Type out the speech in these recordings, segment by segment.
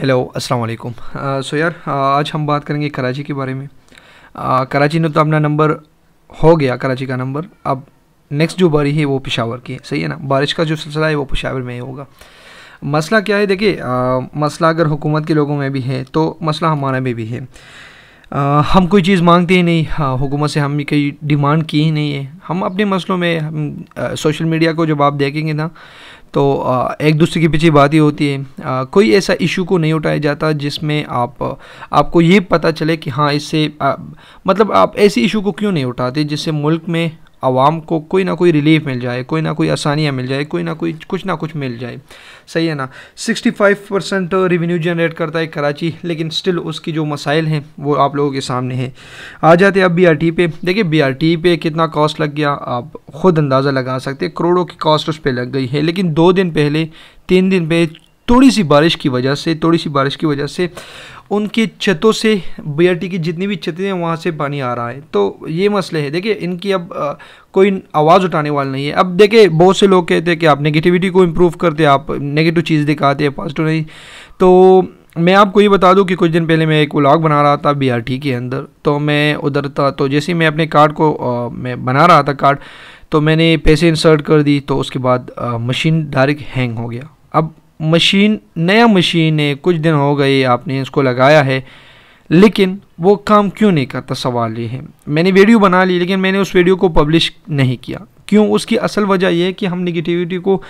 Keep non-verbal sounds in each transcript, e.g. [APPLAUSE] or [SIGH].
Hello अस्सलाम वालेकुम सो यार uh, आज हम बात करेंगे कराची के बारे में. Uh, कराची ने तो अपना नंबर हो गया कराची का नंबर अब नेक्स्ट जो बारी है वो पेशावर की है. सही है ना? बारिश का जो सिलसिला है वो पिशावर में ही होगा. मसला क्या है? देखिए uh, मसला अगर हुकूमत के लोगों में भी है तो मसला हमारा में भी है. आ, हम कोई चीज़ मांगते ही नहीं. हाँ हुकूमत से हम कोई डिमांड की ही नहीं है. हम अपने मसलों में हम आ, सोशल मीडिया को जब आप देखेंगे ना तो एक दूसरे के पीछे बात ही होती है कोई ऐसा इशू को नहीं उठाया जाता जिसमें आप, आपको ये पता चले कि हाँ इससे मतलब आप ऐसे इशू को क्यों नहीं उठाते जिससे मुल्क में आवाम को कोई ना कोई रिलीफ मिल जाए, कोई ना कोई आसानियाँ मिल जाए, कोई ना कोई कुछ ना कुछ मिल जाए। सही है ना? 65 परसेंट रेवेन्यू जनरेट करता है कराची, लेकिन स्टिल उसकी जो मसाइल हैं, वो आप लोगों के सामने हैं। आ जाते अब बीआरटी पे। देखिए बीआरटी पे कितना कॉस्ट लग गया, आप ख़ुद अंदाज़ा लगा सकते करोड़ों की कॉस्ट उस पर लग गई है, लेकिन दो दिन पहले, तीन दिन पे थोड़ी सी बारिश की वजह से थोड़ी सी बारिश की वजह से उनकी छतों से बीआरटी की जितनी भी छतें हैं वहाँ से पानी आ रहा है। तो ये मसले है। देखिए इनकी अब आ, कोई आवाज़ उठाने वाला नहीं है। अब देखिए बहुत से लोग कहते हैं कि आप नेगेटिविटी को इम्प्रूव करते आप नेगेटिव चीज़ दिखाते हैं पॉजिटिव नहीं। तो मैं आपको ये बता दूँ कि कुछ दिन पहले मैं एक व्लॉग बना रहा था बीआरटी के अंदर। तो मैं उधर था तो जैसे ही मैं अपने कार्ड को आ, मैं बना रहा था कार्ड तो मैंने पैसे इंसर्ट कर दी तो उसके बाद मशीन डायरेक्ट हैंग हो गया। अब मशीन, नया मशीन है, कुछ दिन हो गए, आपने इसको लगाया है, लेकिन वो काम क्यों नहीं करता, सवाल ये है। मैंने वीडियो बना ली, लेकिन मैंने उस वीडियो को पब्लिश नहीं किया। क्यों? उसकी असल वजह यह है कि हम निगेटिविटी को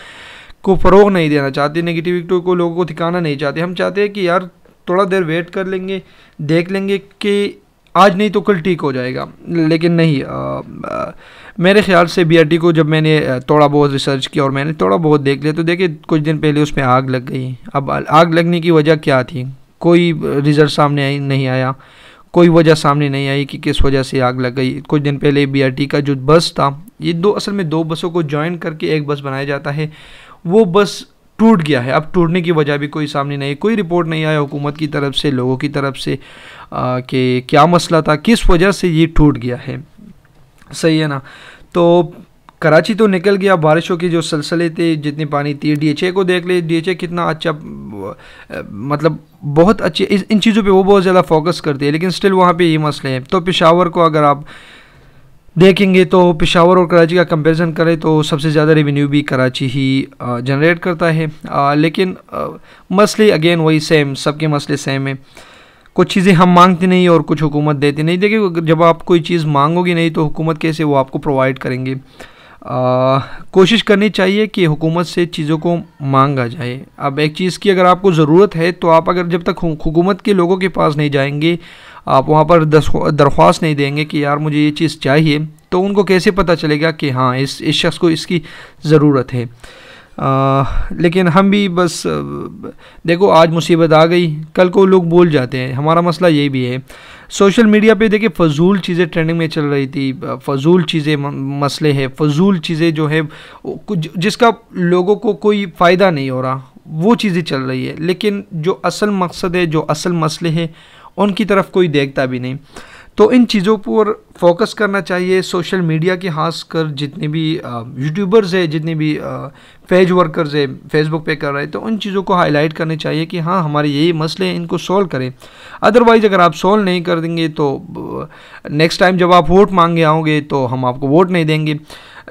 को फ़रोग नहीं देना चाहते नेगेटिविटी को लोगों को ठिकाना नहीं चाहते। हम चाहते हैं कि यार, थोड़ा देर वेट कर लेंगे, देख लेंगे कि आज नहीं तो कल ठीक हो जाएगा। लेकिन नहीं आ, आ, मेरे ख्याल से बीआरटी को जब मैंने थोड़ा बहुत रिसर्च किया और मैंने थोड़ा बहुत देख लिया तो देखिए कुछ दिन पहले उसमें आग लग गई। अब आग लगने की वजह क्या थी? कोई रिज़ल्ट सामने आई नहीं आया। कोई वजह सामने नहीं आई कि किस वजह से आग लग गई। कुछ दिन पहले बी का जो बस था ये दो असल में दो बसों को ज्वाइन करके एक बस बनाया जाता है। वो बस टूट गया है। अब टूटने की वजह भी कोई सामने नहीं कोई रिपोर्ट नहीं आया हुकूमत की तरफ़ से, लोगों की तरफ़ से कि क्या मसला था, किस वजह से ये टूट गया है। सही है ना? तो कराची तो निकल गया। बारिशों के जो सिलसिले थे, जितनी पानी थी, डीएचए को देख ले, डीएचए कितना अच्छा मतलब बहुत अच्छे इन चीज़ों पे वो बहुत ज़्यादा फोकस करती है, लेकिन स्टिल वहाँ पे ये मसले हैं। तो पेशावर को अगर आप देखेंगे तो पिशावर और कराची का कंपैरिजन करें तो सबसे ज़्यादा रेवेन्यू भी कराची ही जनरेट करता है। आ, लेकिन आ, मसले अगेन वही सेम सबके मसले सेम है। कुछ चीज़ें हम मांगते नहीं और कुछ हुकूमत देती नहीं। देखिए जब आप कोई चीज़ मांगोगे नहीं तो हुकूमत कैसे वो आपको प्रोवाइड करेंगे। कोशिश करनी चाहिए कि हुकूमत से चीज़ों को मांगा जाए। अब एक चीज़ की अगर आपको ज़रूरत है तो आप अगर जब तक हुकूमत के लोगों के पास नहीं जाएँगे आप वहाँ पर दरख्वास्त नहीं देंगे कि यार मुझे ये चीज़ चाहिए तो उनको कैसे पता चलेगा कि हाँ इस इस शख्स को इसकी ज़रूरत है? आ, लेकिन हम भी बस देखो आज मुसीबत आ गई कल को लोग बोल जाते हैं हमारा मसला ये भी है। सोशल मीडिया पे देखिए फ़जूल चीज़ें ट्रेंडिंग में चल रही थी फ़जूल चीज़ें मसले हैं फ़जूल चीज़ें जो है कुछ जिसका लोगों को कोई फ़ायदा नहीं हो रहा वो चीज़ें चल रही है। लेकिन जो असल मकसद है जो असल मसले हैं उनकी तरफ़ कोई देखता भी नहीं। तो इन चीज़ों पर फोकस करना चाहिए। सोशल मीडिया के खास कर जितने भी यूट्यूबर्स है जितने भी पेज वर्कर्स है फेसबुक पे कर रहे हैं तो उन चीज़ों को हाईलाइट करने चाहिए कि हाँ हमारे यही मसले हैं इनको सॉल्व करें। अदरवाइज़ अगर आप सॉल्व नहीं कर देंगे तो नेक्स्ट टाइम जब आप वोट मांगे आओगे तो हम आपको वोट नहीं देंगे।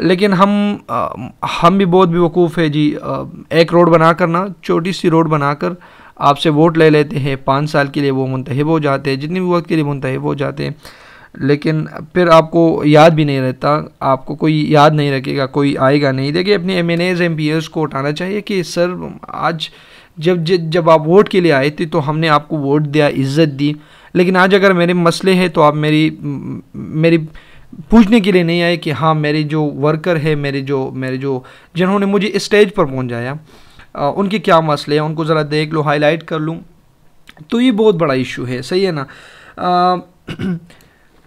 लेकिन हम आ, हम भी बहुत बेवकूफ़ है जी। आ, एक रोड बना कर ना छोटी सी रोड बनाकर आपसे वोट ले लेते हैं, पाँच साल के लिए वो मुंतब हो जाते हैं, जितने भी वक्त के लिए मुंतहब हो जाते हैं। लेकिन फिर आपको याद भी नहीं रहता, आपको कोई याद नहीं रखेगा, कोई आएगा नहीं। देखिए, अपने M N as M P S को उठाना चाहिए कि सर, आज जब जब आप वोट के लिए आए थे तो हमने आपको वोट दिया, इज़्ज़त दी। लेकिन आज अगर मेरे मसले हैं तो आप मेरी मेरी पूछने के लिए नहीं आए कि हाँ मेरे जो वर्कर है, मेरे जो मेरे जो, जिन्होंने मुझे स्टेज पर पहुँचाया। उनके क्या मसले हैं, उनको ज़रा देख लो हाईलाइट कर लूँ। तो ये बहुत बड़ा इशू है, सही है ना? [CLEARS THROAT]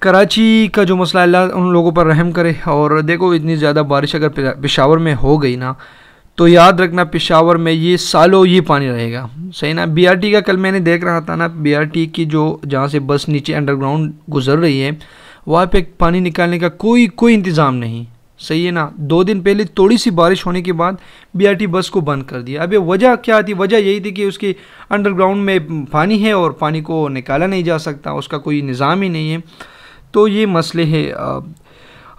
कराची का जो मसला अल्लाह उन लोगों पर रहम करे। और देखो, इतनी ज़्यादा बारिश अगर पेशावर में हो गई ना तो याद रखना, पेशावर में ये सालों ये पानी रहेगा। सही ना? बीआरटी का कल मैंने देख रहा था ना बीआरटी की जो, जहाँ से बस नीचे अंडरग्राउंड गुजर रही है, वहाँ पे पानी निकालने का कोई कोई इंतज़ाम नहीं। सही है ना? दो दिन पहले थोड़ी सी बारिश होने के बाद बीआरटी बस को बंद कर दिया। अभी वजह क्या थी? वजह यही थी कि उसके अंडरग्राउंड में पानी है और पानी को निकाला नहीं जा सकता उसका कोई निज़ाम ही नहीं है। तो ये मसले है।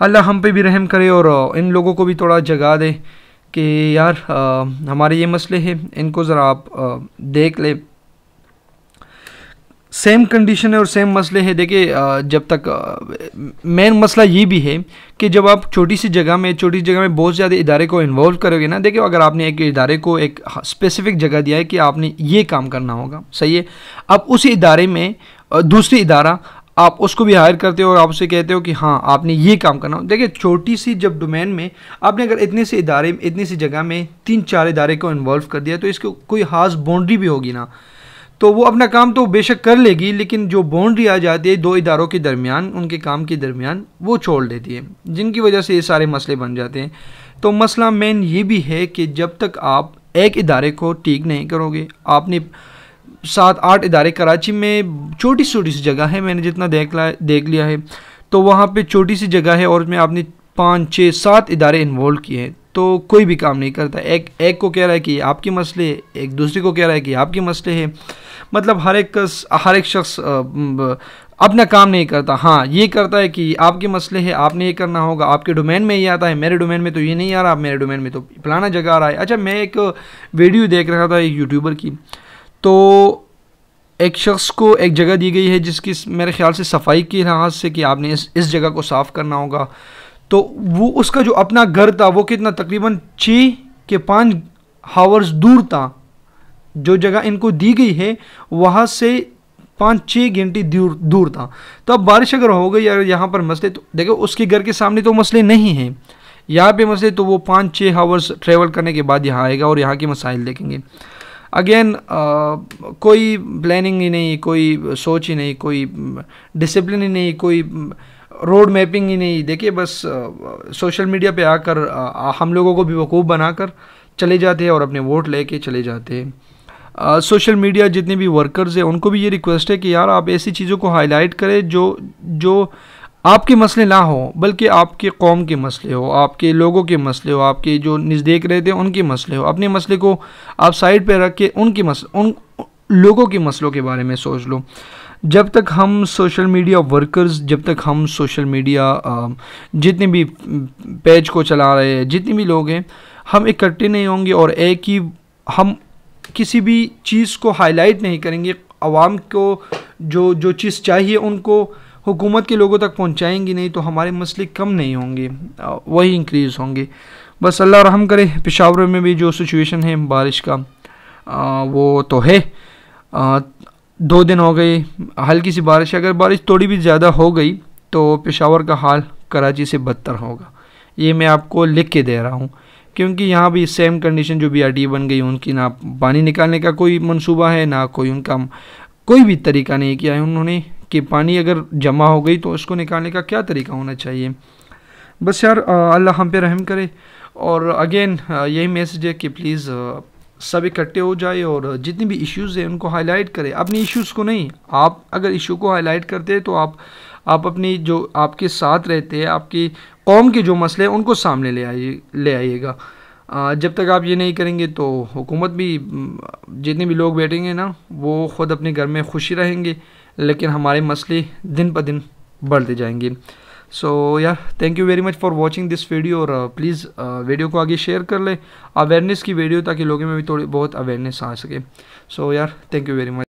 अल्लाह हम पे भी रहम करे और इन लोगों को भी थोड़ा जगा दे कि यार आ, हमारे ये मसले हैं इनको ज़रा आप आ, देख ले। सेम कंडीशन है और सेम मसले हैं। देखिए जब तक मेन मसला ये भी है कि जब आप छोटी सी जगह में, छोटी सी जगह में बहुत ज़्यादा इदारे को इन्वॉल्व करोगे ना, देखिए, अगर आपने एक इदारे को एक स्पेसिफिक जगह दिया है कि आपने ये काम करना होगा, सही है? अब उसी इदारे में दूसरी इदारा, आप उसको भी हायर करते हो और आप उसे कहते हो कि हाँ आपने ये काम करना हो। देखिए, छोटी सी जब डोमेन में आपने अगर इतने से इदारे, इतनी सी जगह में तीन चार इदारे को इन्वॉल्व कर दिया तो इसको कोई खास बाउंड्री भी होगी ना। तो वो अपना काम तो बेशक कर लेगी, लेकिन जो बाउंड्री आ जाती है दो इदारों के दरमियान, उनके काम के दरमियान, वो छोड़ देती है, जिनकी वजह से ये सारे मसले बन जाते हैं। तो मसला मेन ये भी है कि जब तक आप एक इदारे को ठीक नहीं करोगे, आपने सात आठ इदारे कराची में छोटी छोटी सी जगह है, मैंने जितना देख ला, देख लिया है तो वहाँ पे छोटी सी जगह है और उसमें आपने पाँच, छः, सात इदारे इन्वॉल्व किए हैं। तो कोई भी काम नहीं करता। एक एक को कह रहा है कि आपके मसले एक दूसरे को कह रहा है कि आपके मसले हैं। मतलब हर एक हर एक शख्स अपना काम नहीं करता। हाँ ये करता है कि आपके मसले हैं, आपने ये करना होगा, आपके डोमेन में ये आता है, मेरे डोमेन में तो ये नहीं आ रहा, मेरे डोमेन में तो फलाना जगह आ रहा है। अच्छा मैं एक वीडियो देख रहा था एक यूट्यूबर की। तो एक शख्स को एक जगह दी गई है जिसकी मेरे ख्याल से सफ़ाई की लिहाज से कि आपने इस इस जगह को साफ़ करना होगा। तो वो उसका जो अपना घर था, वो कितना? तकरीबन छः के पाँच हावर्स दूर था। जो जगह इनको दी गई है, वहाँ से पाँच छः घंटे दूर दूर था। तो अब बारिश अगर हो गई अगर यहाँ पर मसले तो देखो, उसके घर के सामने तो मसले नहीं हैं। यहाँ पे मसले तो वो पाँच छः हावर्स ट्रेवल करने के बाद यहाँ आएगा और यहाँ के मसाइल देखेंगे। अगेन कोई प्लानिंग ही नहीं, कोई सोच ही नहीं, कोई डिसिप्लिन ही नहीं, कोई रोड मैपिंग ही नहीं, देखिए बस सोशल मीडिया पे आकर हम लोगों को भी वकूफ़ बनाकर चले जाते हैं और अपने वोट लेके चले जाते हैं। सोशल मीडिया जितने भी वर्कर्स हैं, उनको भी ये रिक्वेस्ट है कि यार आप ऐसी चीज़ों को हाईलाइट करें जो जो आपके मसले ना हो, बल्कि आपके कौम के मसले हो, आपके लोगों के मसले हो, आपके जो नज़दीक रहते हैं, उनके मसले हो। अपने मसले को आप साइड पर रख के उनके मसले उन लोगों के मसलों के बारे में सोच लो। जब तक हम सोशल मीडिया वर्कर्स जब तक हम सोशल मीडिया जितने भी पेज को चला रहे हैं जितने भी लोग हैं हम इकट्ठे नहीं होंगे और एक ही हम किसी भी चीज़ को हाईलाइट नहीं करेंगे। आवाम को जो जो चीज़ चाहिए उनको हुकूमत के लोगों तक पहुंचाएँगे नहीं तो हमारे मसले कम नहीं होंगे वही इंक्रीज़ होंगे। बस अल्लाह रहम करे पेशावर में भी जो सिचुएशन है बारिश का आ, वो तो है। आ, दो दिन हो गए, हल्की सी बारिश अगर बारिश थोड़ी भी ज़्यादा हो गई तो पेशावर का हाल कराची से बदतर होगा। ये मैं आपको लिख के दे रहा हूँ, क्योंकि यहाँ भी सेम कंडीशन जो बी बन गई, उनकी ना पानी निकालने का कोई मंसूबा है, ना कोई उनका कोई भी तरीका नहीं किया है उन्होंने कि पानी अगर जमा हो गई तो उसको निकालने का क्या तरीका होना चाहिए। बस यार अल्लाह हम पे रहम करे। और अगेन यही मैसेज है कि प्लीज़ सब इकट्ठे हो जाए और जितनी भी इश्यूज़ हैं उनको हाईलाइट करें। अपनी इश्यूज़ को नहीं, आप अगर इशू को हाईलाइट करते हैं तो आप आप अपनी जो आपके साथ रहते हैं, आपकी कौम के जो मसले हैं, उनको सामने ले आइए, ले आइएगा। जब तक आप ये नहीं करेंगे तो हुकूमत भी जितने भी लोग बैठेंगे ना, वो ख़ुद अपने घर में खुशी रहेंगे, लेकिन हमारे मसले दिन ब दिन बढ़ते जाएँगे। सो या thank you very much for watching this video और प्लीज़ uh, वीडियो uh, को आगे शेयर कर ले। अवेयरनेस की वीडियो ताकि लोगों में भी थोड़ी बहुत अवेयरनेस आ सके। सो यार थैंक यू वेरी मच